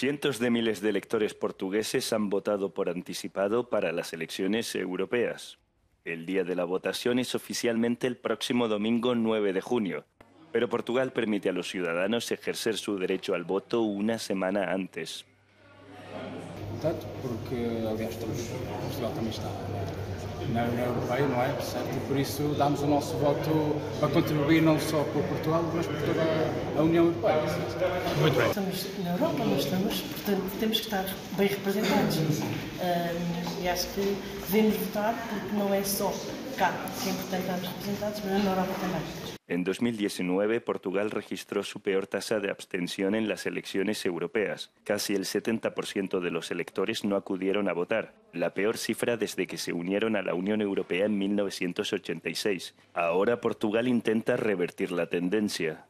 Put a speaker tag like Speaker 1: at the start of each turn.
Speaker 1: Cientos de miles de electores portugueses han votado por anticipado para las elecciones europeas. El día de la votación es oficialmente el próximo domingo 9 de junio, pero Portugal permite a los ciudadanos ejercer su derecho al voto una semana antes.
Speaker 2: Porque, aliás, Portugal também está na? E por isso damos o nosso voto para contribuir não só por Portugal, mas por toda a União Europeia.
Speaker 3: Muito bem.
Speaker 4: Estamos na Europa, mas estamos, portanto, temos que estar bem representados. Um, e acho que devemos votar porque não é só cá que é importante estarmos representados, mas na Europa também.
Speaker 1: En 2019, Portugal registró su peor tasa de abstención en las elecciones europeas. Casi el 70% de los electores no acudieron a votar, la peor cifra desde que se unieron a la Unión Europea en 1986. Ahora Portugal intenta revertir la tendencia.